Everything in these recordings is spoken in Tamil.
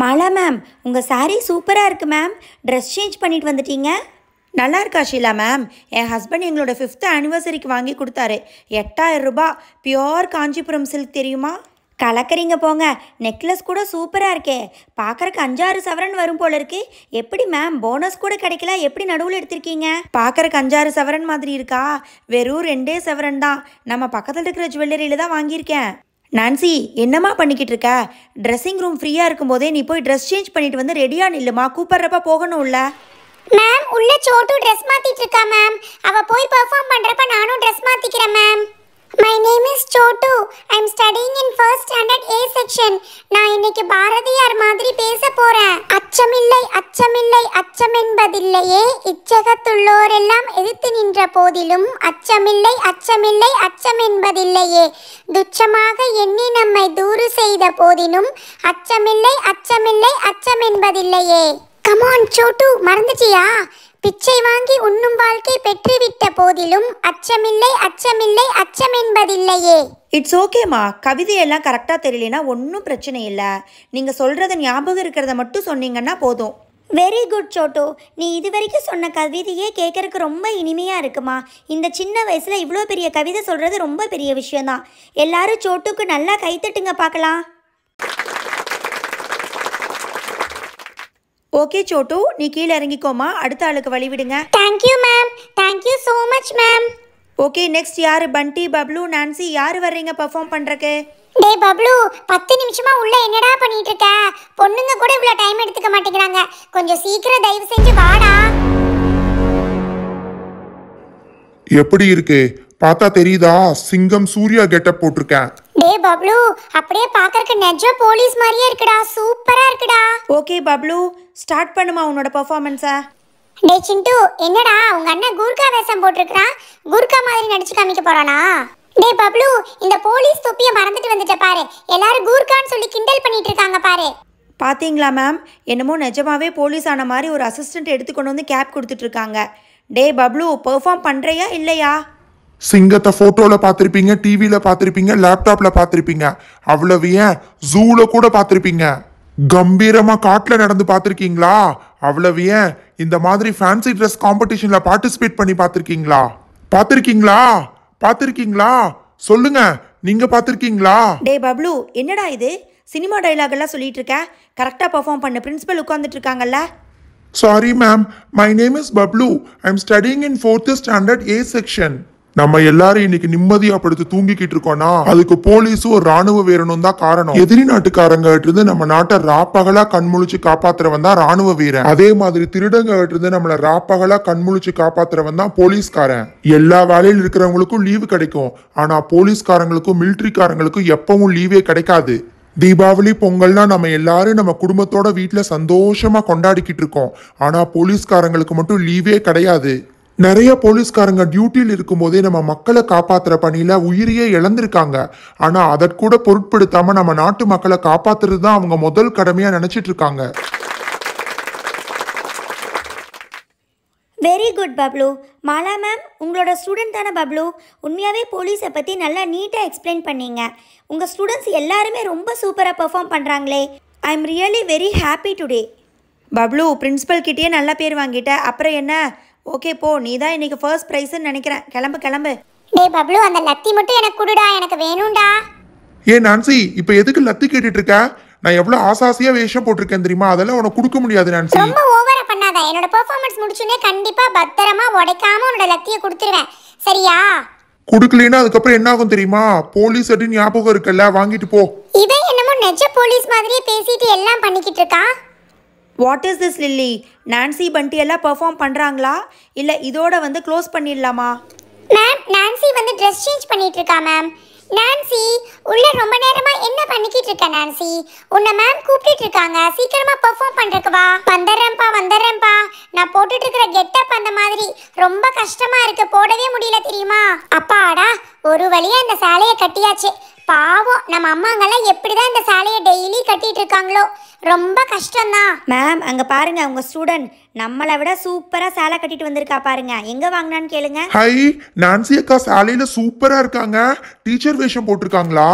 மாலா மேம் உங்கள் saree சூப்பராக இருக்குது மேம். ட்ரெஸ் சேஞ்ச் பண்ணிட்டு வந்துட்டீங்க. நல்லா இருக்கா ஷீலா மேம். என் ஹஸ்பண்ட் எங்களோட ஃபிஃப்த் ஆனிவர்சரிக்கு வாங்கி கொடுத்தாரு. எட்டாயிரம் ரூபாய். பியோர் காஞ்சிபுரம் சில்க் தெரியுமா? கலக்கறீங்க போங்க. நெக்லஸ் கூட சூப்பராக இருக்கே. பார்க்கறக்கு அஞ்சாறு சவரன் வரும் போல இருக்கு. எப்படி மேம்? போனஸ் கூட கிடைக்கல. எப்படி நடுவில் எடுத்திருக்கீங்க? பார்க்கறக்கு அஞ்சாறு சவரன் மாதிரி இருக்கா? வெறும் ரெண்டே சவரன் தான். நம்ம பக்கத்தில் இருக்கிற ஜுவல்லரியில தான் வாங்கியிருக்கேன். நான்சி என்னம்மா பண்ணிக்கிட்டு இருக்க ட்ரெஸ்ஸிங் ரூம் ஃப்ரீயாக இருக்கும்போதே நீ போய் ட்ரெஸ் சேஞ்ச் பண்ணிட்டு வந்து ரெடியாக நில்லுமா? கூப்பிட்றப்ப போகணும்ல. மேம் உள்ள சோட்டு ட்ரெஸ் மாத்திட்டு இருக்கா மேம் அவ போய் பெர்ஃபார்ம் பண்றப்ப நானும் dress மாத்திக்கிறேன் ma'am my name is Chhotu I am studying in first standard A section நான் இன்னைக்கு பாரதியார் மாதிரி பேச போறேன். அச்சமில்லை அச்சமில்லை அச்சம் என்பதில்லையே இச்சகத்துள்ளோரெல்லாம் எதிர்த்து நின்ற போதிலும் அச்சமில்லை அச்சமில்லை அச்சம் என்பதில்லையே துச்சமாக எண்ணி நம்மை தூறு செய்த போதினும் அச்சமில்லை அச்சமில்லை அச்சம் என்பதில்லையே கமான் சோட்டு மறந்துட்டியா? பிச்சை வாங்கி உண்ணும் வாழ்க்கை பெற்றுவிட்ட போதிலும் அச்சமில்லை அச்சமில்லை அச்சம் என்பதில்லையே இட்ஸ் ஓகேம்மா கவிதையெல்லாம் கரெக்டாக தெரியலனா ஒன்றும் பிரச்சனை இல்லை. நீங்கள் சொல்கிறத ஞாபகம் இருக்கிறத மட்டும் சொன்னீங்கன்னா போதும். Very good Chhotu. நீ இது வரைக்கும் சொன்ன கவிதையே கேட்கறதுக்கு ரொம்ப இனிமையாக இருக்குமா? இந்த சின்ன வயசில் இவ்வளோ பெரிய கவிதை சொல்கிறது ரொம்ப பெரிய விஷயம்தான். எல்லாரும் சோட்டுக்கு நல்லா கைத்தட்டுங்க பார்க்கலாம். ஓகே சோட்டு நீ கீழே இறங்கிக்கோமா அடுத்த ஆளுக்கு வழி விடுங்க. Thank you ma'am thank you so much ma'am okay next யார்? பண்டி பப்ளு நான்சி யார் வர்றீங்க பெர்ஃபார்ம் பண்ணுறக்கு டேய் பப்ளு பத்து நிமிஷமா உள்ள என்னடா பண்ணிட்டு இருக்க? பொண்ணுங்க கூட இவ்வளோ டைம் எடுத்துக்க மாட்டேங்கிறாங்க. கொஞ்சம் சீக்கிரம் தயவு செஞ்சு வாடா. எப்படி இருக்கு? பார்த்தா தெரியுதா? சிங்கம் சூர்யா கெட்டப் போட்டிருக்கேன். டேய் பப்ளு அப்படியே பார்க்கறக்கு நெஜ போலீஸ் மாதிரியே இருக்குடா சூப்பரா இருக்குடா. ஓகே பப்ளு ஸ்டார்ட் பண்ணுமா உன்னோட பெர்ஃபார்மன்ஸை டேய் சிண்டு என்னடா உங்க அண்ணன் கூர்க்கா வேஷம் போட்டிருக்கான் கூர்க்கா மாதிரி நடிச்சு காமிக்க போறானா? டேய் பப்ளு இந்த போலீஸ் தொப்பிய மறந்துட்டு வந்துட்ட பாரு. எல்லாரும் கூர்க்கான்னு சொல்லி கிண்டல் பண்ணிட்டு இருக்காங்க பாரு. பார்த்தீங்களா மேம் என்னமோ நிஜமாவே போலீஸ் ஆன மாதிரி ஒரு அசிஸ்டன்ட் எடுத்துக்கொண்டு வந்து கேப் கொடுத்துட்ருக்காங்க டே பப்ளு பெர்ஃபார்ம் பண்ணுறியா இல்லையா? சிங்கத்தை போட்டோல பார்த்திருப்பீங்க டிவில பார்த்திருப்பீங்க லேப்டாப்ல பார்த்திருப்பீங்க. அவ்வளவு ஏன்? ஜூல கூட பார்த்திருப்பீங்க. கம்பீரமா காட்டுல நடந்து பார்த்திருக்கீங்களா? அவ்வளவு ஏன்? இந்த மாதிரி ஃபேன்சி ட்ரெஸ் காம்படிஷன்ல பார்ட்டிசிபேட் பண்ணி பார்த்திருக்கீங்களா? பார்த்திருக்கீங்களா? பார்த்திருக்கீங்களா? சொல்லுங்க. நீங்க பார்த்திருக்கீங்களா? டே பப்ளு என்னடா இது? சினிமா டைலாக் எல்லாம் சொல்லிட்டு இருக்க? கரெக்டாக பெர்ஃபார்ம் பண்ண பிரின்சிபல் உட்காந்துட்டு இருக்காங்கல்ல? Sorry ma'am my name is Bablu I am studying in fourth standard A section நம்ம எல்லாரும் இன்னைக்கு நிம்மதியா படுத்து தூங்கிக்கிட்டு இருக்கோம்னா அதுக்கு போலீஸும் ஒரு ராணுவ வீரனும் தான் காரணம். எதிரி நாட்டுக்காரங்க இருந்து நம்ம நாட்டை ராப்பகலா கண்முழிச்சு காப்பாத்துறவன் தான் ராணுவ வீரன். அதே மாதிரி திருடங்க இருந்து நம்மள ராப்பகலா கண்முழிச்சு காப்பாத்துறவன் தான் போலீஸ்காரன். எல்லா வேலையில் இருக்கிறவங்களுக்கும் லீவு கிடைக்கும். ஆனா போலீஸ்காரங்களுக்கும் மிலிட்ரிக்காரங்களுக்கும் எப்பவும் லீவே கிடைக்காது. தீபாவளி பொங்கல்னா நம்ம எல்லாரும் நம்ம குடும்பத்தோட வீட்டில் சந்தோஷமா கொண்டாடிக்கிட்டு இருக்கோம். ஆனா போலீஸ்காரங்களுக்கு மட்டும் லீவே கிடையாது. நிறைய போலீஸ்காரங்க டியூட்டியில் இருக்கும்போதே நம்ம மக்களை காப்பாத்துற பணியில உயிரையே இழந்திருக்காங்க. ஆனா அதற்கூட பொருட்படுத்தாம நம்ம நாட்டு மக்களை காப்பாத்துறது தான் அவங்க முதல் கடமையா நினைச்சிட்டு இருக்காங்க very good Bablu Mala ma'am உங்களோட ஸ்டூடெண்ட் தானே பப்ளு உண்மையாகவே போலீஸை பற்றி நல்லா நீட்டாக எக்ஸ்பிளைன் பண்ணீங்க. உங்கள் ஸ்டூடெண்ட்ஸ் எல்லாருமே ரொம்ப சூப்பராக பெர்ஃபார்ம் பண்ணுறாங்களே I am really very happy today Bablu principal கிட்டேயே நல்ல பேர் வாங்கிட்ட. அப்புறம் என்ன? ஓகே போ. நீ தான் இன்னைக்கு ஃபர்ஸ்ட் ப்ரைஸ்ன்னு நினைக்கிறேன். கிளம்பு கிளம்பு. டேய் பப்ளு அந்த லத்தி மட்டும் எனக்கு கொடுடா. எனக்கு வேணும்டா. ஏ நான்சி இப்ப எதுக்கு லத்தி கேட்டுட்டு இருக்க நான் எவ்வளவு ஆசாசியா வேஷம் போட்டிருக்கேன் தெரியுமா? அதெல்லாம் உனக்கு கொடுக்க முடியாது நான்சி. ரொம்ப ஓவரா பண்ணாத. என்னோட பெர்ஃபார்மன்ஸ் முடிச்சுனே கண்டிப்பா பத்திரமா உடைக்காம உன்னோட லத்தியை கொடுத்துருவேன். சரியா? கொடுக்கலன்னா அதுக்கப்புறம் என்ன ஆகும் தெரியுமா? போலீஸ் அடி ஞாபகம் இருக்குல்ல? வாங்கிட்டு போ. இவன் என்னமோ நெஜ போலீஸ் மாதிரியே பேசிட்டு எல்லாம் பண்ணிக்கிட்டு இருக்கான் what is this Lily Nancy Bunty எல்லாம் பெர்ஃபார்ம் பண்ணுறாங்களா இல்லை இதோட வந்து க்ளோஸ் பண்ணிடலாமா? மேம் நான்சி வந்து ட்ரெஸ் சேஞ்ச் பண்ணிட்டு இருக்கா மேம் நான்சி உள்ள ரொம்ப நேரமா என்ன பண்ணிக்கிட்டு இருக்க நான்சி உன்னை மேம் கூப்பிட்டு இருக்காங்க. சீக்கிரமா பெர்ஃபார்ம் பண்றதுக்கு வா. வந்துடுறேன்ப்பா வந்துடுறேன்ப்பா. நான் போட்டுட்டு இருக்கிற கெட்டப் அந்த மாதிரி ரொம்ப கஷ்டமா இருக்கு. போடவே முடியல தெரியுமா? அப்பாடா ஒரு வழியா இந்த சேலையை கட்டியாச்சு. பாவம் நம்ம அம்மாங்கெல்லாம் எப்படிதான் இந்த சேலையை டெய்லி கட்டிட்டு இருக்காங்களோ? ரொம்ப கஷ்டம்தான். மேம் அங்கே பாருங்க உங்க ஸ்டூடெண்ட் நம்மளை விட சூப்பராக சேலை கட்டிட்டு வந்திருக்கா பாருங்க. எங்கே வாங்கினான்னு கேளுங்க. ஹை நான்சி அக்கா சாலையில சூப்பரா இருக்காங்க. டீச்சர் வேஷம் போட்டிருக்காங்களா?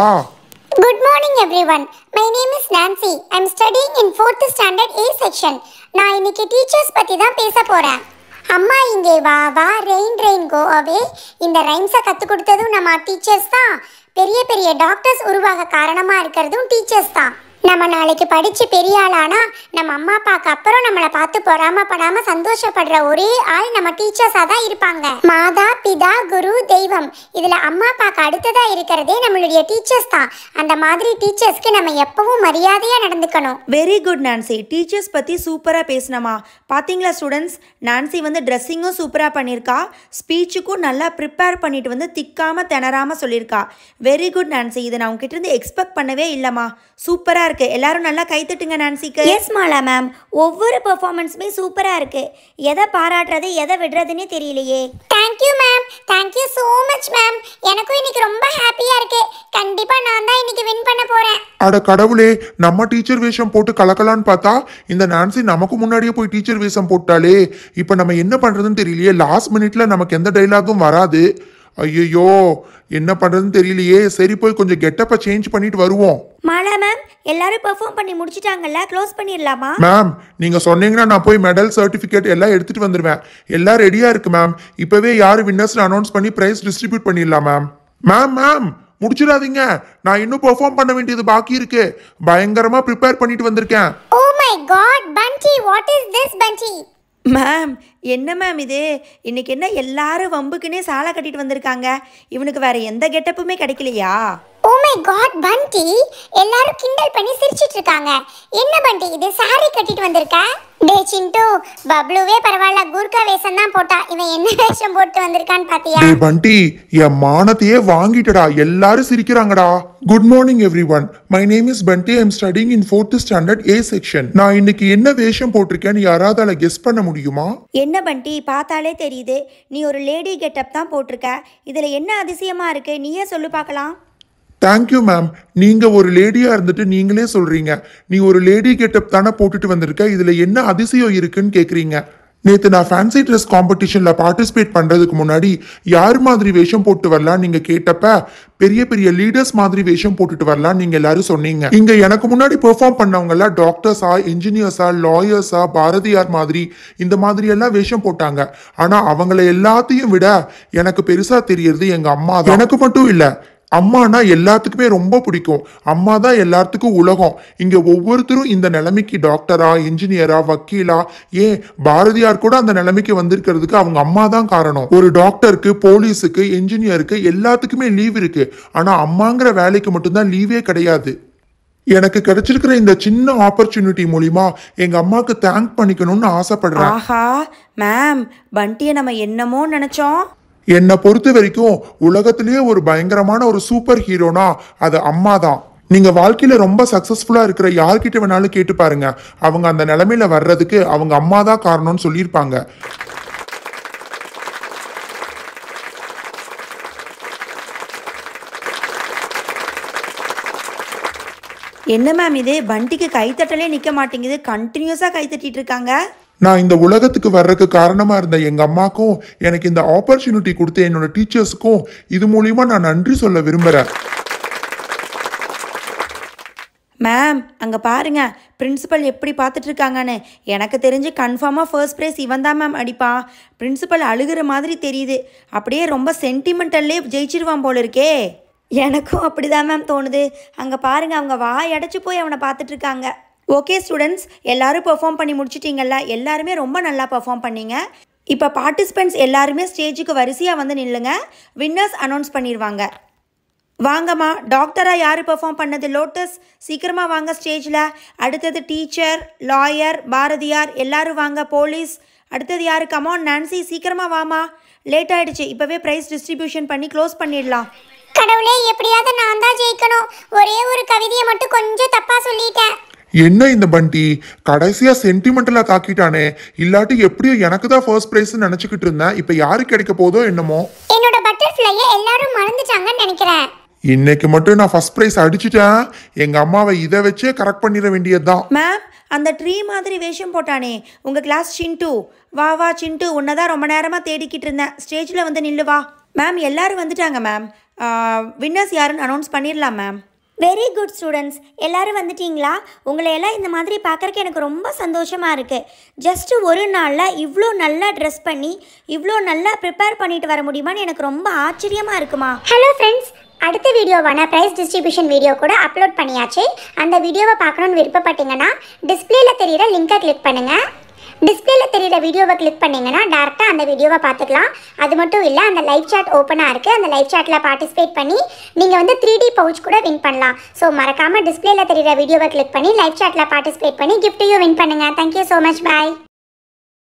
Good morning everyone my name is Nancy I am studying in fourth standard A section நான் இன்னைக்கு டீச்சர்ஸ் பற்றி தான் பேச போகிறேன் அம்மா இங்கே வா வா ரெயின் ரெயின் கோ அவே இந்த ரைம்ஸை கற்றுக் கொடுத்ததும் நம்ம டீச்சர்ஸ் தான். பெரிய பெரிய டாக்டர்ஸ் உருவாக காரணமாக இருக்கிறதும் டீச்சர்ஸ் தான். நம்ம நாளைக்கு படித்து பெரிய ஆளானா நம்ம அம்மா அப்பாவுக்கு அப்புறம் நம்மளை பார்த்து பொறாமப்படாமல் சந்தோஷப்படுற ஒரே ஆள் நம்ம டீச்சர்ஸாக தான் இருப்பாங்க. மாதா பிதா குரு தெய்வம். இதில் அம்மா அப்பாவுக்கு அடுத்ததாக இருக்கிறதே நம்மளுடைய டீச்சர்ஸ் தான். அந்த மாதிரி டீச்சர்ஸ்க்கு நம்ம எப்பவும் மரியாதையாக நடந்துக்கணும். வெரி குட் நான்சி டீச்சர்ஸ் பற்றி சூப்பராக பேசினமா? பார்த்தீங்களா ஸ்டூடெண்ட்ஸ் நான்சி வந்து ட்ரெஸ்ஸிங்கும் சூப்பராக பண்ணியிருக்கா ஸ்பீச்சுக்கும் நல்லா ப்ரிப்பேர் பண்ணிட்டு வந்து திக்காமல் திணறாமல் சொல்லியிருக்கா வெரி குட் நான்சி இதை நான் உங்ககிட்ட இருந்து எக்ஸ்பெக்ட் பண்ணவே இல்லைம்மா. சூப்பராக இருக்கு. எல்லாரும் நல்லா கைத்தட்டுங்க நான்சிக்கு. எஸ் மாலா மேம் ஒவ்வொரு பெர்ஃபார்மன்ஸுமே சூப்பராக இருக்கு. எதை பாராட்டுறது எதை விடுறதுன்னே தெரியலையே. Thank you ma'am thank you so much ma'am எனக்கும் இன்னைக்கு ரொம்ப ஹாப்பியாக இருக்கு. கண்டிப்பாக நான் தான் இன்னைக்கு வின் பண்ண போகிறேன் அட கடவுளே நம்ம டீச்சர் வேஷம் போட்டு கலக்கலான்னு பார்த்தா இந்த நான்சி நமக்கு முன்னாடியே போய் டீச்சர் வேஷம் போட்டாலே இப்போ நம்ம என்ன பண்றதுன்னு தெரியலையே. லாஸ்ட் மினிட்ல நமக்கு எந்த டைலாகும் வராது. ஐயோ என்ன பண்றதுன்னு தெரியலையே. சரி போய் கொஞ்சம் கெட்டப்ப சேஞ்ச் பண்ணிட்டு வருவோம். மாலா மேம் எல்லாரும் பெர்ஃபார்ம் பண்ணி முடிச்சிட்டாங்கல்ல? க்ளோஸ் பண்ணிடலாமா? மேம் நீங்க சொன்னீங்கன்னா நான் போய் மெடல் சர்டிபிகேட் எல்லாம் எடுத்துட்டு வந்துருவேன். எல்லாம் ரெடியா இருக்கு மேம் இப்பவே யாரு வின்னர்ஸ் அனௌன்ஸ் பண்ணி பிரைஸ் டிஸ்ட்ரிபியூட் பண்ணிடலாம் மேம் மேம் மேம் முடிச்சிடாதீங்க. நான் இன்னும் பெர்ஃபார்ம் பண்ண வேண்டியது பாக்கி இருக்கு. பயங்கரமா ப்ரிப்பேர் பண்ணிட்டு வந்திருக்கேன். ஓ my God Bunty what is this Bunty ma'am என்ன மேம் இது? இன்றைக்கி என்ன எல்லாரும் வம்புக்குன்னே சாலை கட்டிட்டு வந்திருக்காங்க? இவனுக்கு வேறு எந்த கெட்டப்புமே கிடைக்கலையா? மை காட் பண்டி எல்லாரும் கிண்டல் பண்ணி சிரிச்சிட்டு இருக்காங்க என்ன பண்டி இது? சாரி கட்டிட்டு வந்திருக்க? டே சிண்டு. பப்ளுவே பரவாயில்ல கூர்க்கா வேஷம் தான் போட்டா. இவன் என்ன வேஷம் போட்டு வந்திருக்கான்னு பாத்தியா? டேய் பண்டி என் மானத்தையே வாங்கிட்டடா. எல்லாரும் சிரிக்கிறாங்கடா. Good morning everyone my name is Bunty I'm studying in fourth standard A section நான் இன்னைக்கு என்ன வேஷம் போட்டிருக்கேன்னு யாராவது அதை கெஸ் பண்ண முடியுமா? என்ன பண்டி பார்த்தாலே தெரியுது. நீ ஒரு லேடி கெட்டப் தான் போட்டிருக்க. இதில் என்ன அதிசயமாக இருக்கு? நீயே சொல்லு பார்க்கலாம். தேங்க்யூ மேம் நீங்கள் ஒரு லேடியாக இருந்துட்டு நீங்களே சொல்கிறீங்க நீ ஒரு லேடி கெட்டப் தானே போட்டுட்டு வந்திருக்க. இதில் என்ன அதிசயம் இருக்குன்னு கேட்குறீங்க நேற்று நான் ஃபேன்சி ட்ரெஸ் காம்படிஷனில் பார்ட்டிசிபேட் பண்ணுறதுக்கு முன்னாடி யார் மாதிரி வேஷம் போட்டு வரலாம் நீங்கள் கேட்டப்ப பெரிய பெரிய லீடர்ஸ் மாதிரி வேஷம் போட்டுட்டு வரலாம் நீங்கள் எல்லாரும் சொன்னீங்க. இங்கே எனக்கு முன்னாடி பெர்ஃபார்ம் பண்ணவங்கெல்லாம் டாக்டர்ஸா இன்ஜினியர்ஸா லாயர்ஸா பாரதியார் மாதிரி இந்த மாதிரி எல்லாம் வேஷம் போட்டாங்க. ஆனால் அவங்கள எல்லாத்தையும் விட எனக்கு பெருசாக தெரியறது எங்கள் அம்மா தான். எனக்கு மட்டும் இல்லை அம்மானா எல்லாத்துக்குமே ரொம்ப பிடிக்கும். அம்மா தான் எல்லாத்துக்கும் உலகம். இங்கே ஒவ்வொருத்தரும் இந்த நிலைமைக்கு டாக்டரா இன்ஜினியரா வக்கீலா ஏன் பாரதியார் கூட அந்த நிலைமைக்கு வந்திருக்கிறதுக்கு அவங்க அம்மா தான் காரணம். ஒரு டாக்டருக்கு போலீஸுக்கு இன்ஜினியருக்கு எல்லாத்துக்குமே லீவ் இருக்கு. ஆனால் அம்மாங்கிற வேலைக்கு மட்டும்தான் லீவே கிடையாது. எனக்கு கிடைச்சிருக்கிற இந்த சின்ன ஆப்பர்ச்சுனிட்டி மூலிமா எங்க அம்மாக்கு தேங்க் பண்ணிக்கணும்னு ஆசைப்படுறேன். ஆஹா மேம் பண்டியை நம்ம என்னமோ நினைச்சோம். என்னை பொறுத்த வரைக்கும் உலகத்திலேயே ஒரு பயங்கரமான ஒரு சூப்பர் ஹீரோனா அது அம்மா தான். நீங்க வாழ்க்கையில ரொம்ப சக்சஸ்ஃபுல்லா இருக்கிற யார்கிட்ட வேணாலும் கேட்டு பாருங்க. அவங்க அந்த நிலைமையில வர்றதுக்கு அவங்க அம்மா தான் காரணம்னு சொல்லியிருப்பாங்க. என்ன மேம் இது? பண்டிக்கு கைத்தட்டலே நிற்க மாட்டேங்குது. கண்டினியூஸாக கைத்தட்டிட்டு இருக்காங்க. நான் இந்த உலகத்துக்கு வர்றதுக்கு காரணமாக இருந்த எங்கள் அம்மாக்கும் எனக்கு இந்த ஆப்பர்ச்சுனிட்டி கொடுத்த என்னோட டீச்சர்ஸுக்கும் இது மூலிமா நான் நன்றி சொல்ல விரும்புகிறேன் மேம் அங்கே பாருங்க. பிரின்சிபல் எப்படி பார்த்துட்ருக்காங்கன்னு எனக்கு தெரிஞ்சு கன்ஃபார்மாக ஃபர்ஸ்ட் ப்ரைஸ் இவன் தான் மேம் அடிப்பான் பிரின்சிபல் அழுகிற மாதிரி தெரியுது. அப்படியே ரொம்ப சென்டிமெண்டல்லே ஜெயிச்சிருவான் போல இருக்கே. எனக்கும் அப்படிதான் மேம் தோணுது. அங்கே பாருங்கள் அவங்க வாய் அடைச்சி போய் அவனை பார்த்துட்ருக்காங்க ஓகே ஸ்டூடெண்ட்ஸ் எல்லோரும் பெர்ஃபார்ம் பண்ணி முடிச்சிட்டிங்கல்ல? எல்லாருமே ரொம்ப நல்லா பெர்ஃபார்ம் பண்ணிங்க. இப்போ பார்ட்டிசிபெண்ட்ஸ் எல்லாருமே ஸ்டேஜுக்கு வரிசையாக வந்து நில்லுங்க. வின்னர்ஸ் அனௌன்ஸ் பண்ணிடுவாங்க. வாங்கம்மா டாக்டராக யார் பெர்ஃபார்ம் பண்ணது? லோட்டஸ் சீக்கிரமாக வாங்க ஸ்டேஜில் அடுத்தது டீச்சர் லாயர் பாரதியார் எல்லோரும் வாங்க. போலீஸ் அடுத்தது யாரு? கமான் நான்சி சீக்கிரமாக வாமா லேட் ஆகிடுச்சு இப்போவே ப்ரைஸ் டிஸ்ட்ரிபியூஷன் பண்ணி க்ளோஸ் பண்ணிடலாம். கடவுளே எப்படியாவது நான் தான் ஜெயிக்கணும். ஒரே ஒரு கவிதையை மட்டும் கொஞ்சம் தப்பாக சொல்லிட்டேன். என்ன இந்த பண்டி? கடைசியா சென்டிமெண்டலா தாக்கிட்டானே. இல்லாட்டி எப்படியோ எனக்கு தான் ஃபர்ஸ்ட் பிரைஸ் நினைச்சுக்கிட்டு இருந்தேன். இப்ப யாருக்கு கிடைக்க போதோ என்னமோ. என்னோட பட்டர்ஃப்ளையை எல்லாரும் மறந்துட்டாங்கன்னு நினைக்கிறேன். இன்னைக்கு மட்டும் நான் ஃபர்ஸ்ட் பிரைஸ் அடிச்சிட்டேன். எங்க அம்மாவை இதை வச்சே கரெக்ட் பண்ணிட வேண்டியதுதான். மேம் அந்த ட்ரீ மாதிரி வேஷம் போட்டானே. உங்கள் கிளாஸ் சிண்டு. வா வா சிண்டு. உன்னை தான் ரொம்ப நேரமாக தேடிக்கிட்டு இருந்தேன். ஸ்டேஜில் வந்து நில்லு வா. மேம் எல்லாரும் வந்துட்டாங்க மேம் வின்னர்ஸ் யாருன்னு அனௌன்ஸ் பண்ணிடலாம் மேம் வெரி குட் ஸ்டூடெண்ட்ஸ் எல்லோரும் வந்துட்டீங்களா? உங்களை எல்லாம் இந்த மாதிரி பார்க்குறக்கு எனக்கு ரொம்ப சந்தோஷமாக இருக்குது ஜஸ்ட்டு ஒரு நாளில் இவ்வளோ நல்லா ட்ரெஸ் பண்ணி இவ்வளோ நல்லா ப்ரிப்பேர் பண்ணிட்டு வர முடியுமான்னு எனக்கு ரொம்ப ஆச்சரியமாக இருக்குமா? ஹலோ ஃப்ரெண்ட்ஸ் அடுத்த வீடியோவான ப்ரைஸ் டிஸ்ட்ரிபியூஷன் வீடியோ கூட அப்லோட் பண்ணியாச்சு. அந்த வீடியோவை பார்க்கணுன்னு விருப்பப்பட்டீங்கன்னா டிஸ்பிளேல தெரியிற லிங்கை கிளிக் பண்ணுங்கள் டிஸ்பிளேல தெரியிற வீடியோவை கிளிக் பண்ணீங்கன்னா டேரெக்டாக அந்த வீடியோவை பார்த்துக்கலாம். அது மட்டும் இல்லை அந்த லைவ் சாட் ஓப்பனாக இருக்குது அந்த லைவ் சாட்டில் பார்ட்டிசிபேட் பண்ணி நீங்கள் வந்து த்ரீ டி பவுச் கூட வின் பண்ணலாம். ஸோ மறக்காமல் டிஸ்பிளேல தெரியிற வீடியோவை கிளிக் பண்ணி லைவ் சாட்டில் பார்ட்டிசிபேட் பண்ணி கிஃப்ட்டையும் வின் பண்ணுங்கள் thank you so much bye